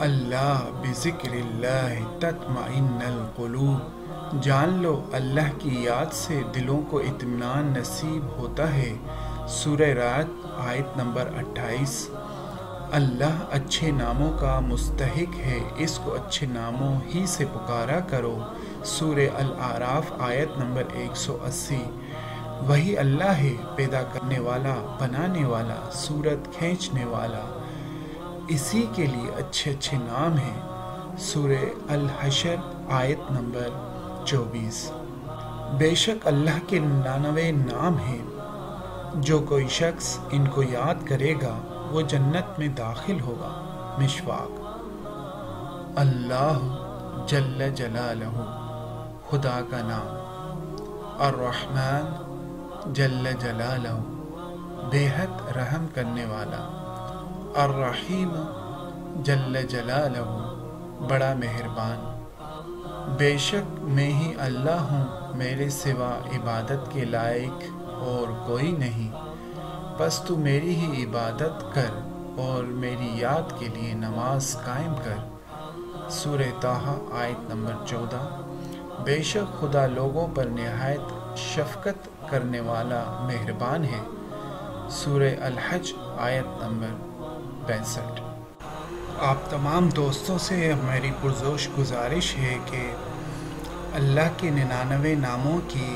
अल्लाह बिज़िक्रिल्लाह जान लो, अल्लाह की याद से दिलों को इत्मीनान नसीब होता है। सूरह रात, आयत नंबर 28 अल्लाह अच्छे नामों का मुस्तहिक है, इसको अच्छे नामों ही से पुकारा करो। सूर अल आराफ आयत नंबर 180 वही अल्लाह है, पैदा करने वाला, बनाने वाला, सूरत खींचने वाला। इसी के लिए अच्छे अच्छे नाम हैं। सूर अल हशर आयत नंबर 24 बेशक अल्लाह के निन्यानवे नाम हैं। जो कोई शख्स इनको याद करेगा वो जन्नत में दाखिल होगा, मिशवाक। अल्लाह जल्ल जलालहू, खुदा का नाम। अर्रहमान जल्ल जलालहू, बेहद रहम करने वाला। अर्रहीम जल्ल जलालहू, बड़ा मेहरबान। बेशक मैं ही अल्लाह हूँ, मेरे सिवा इबादत के लायक और कोई नहीं। बस तू मेरी ही इबादत कर और मेरी याद के लिए नमाज़ कायम कर। सूर ताहा, आयत नंबर चौदह। बेशक खुदा लोगों पर नहायत शफकत करने वाला मेहरबान है। सूर अलहज, आयत नंबर पैंसठ। आप तमाम दोस्तों से मेरी पुरजोश गुजारिश है कि अल्लाह के निन्यानवे नामों की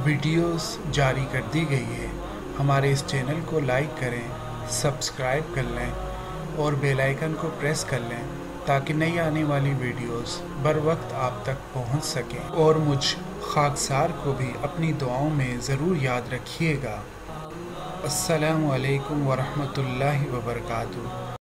वीडियोस जारी कर दी गई है। हमारे इस चैनल को लाइक करें, सब्सक्राइब कर लें और बेल आइकन को प्रेस कर लें ताकि नई आने वाली वीडियोस बर वक्त आप तक पहुँच सकें। और मुझ खाकसार को भी अपनी दुआओं में ज़रूर याद रखिएगा। असलकम वरहमल वर्का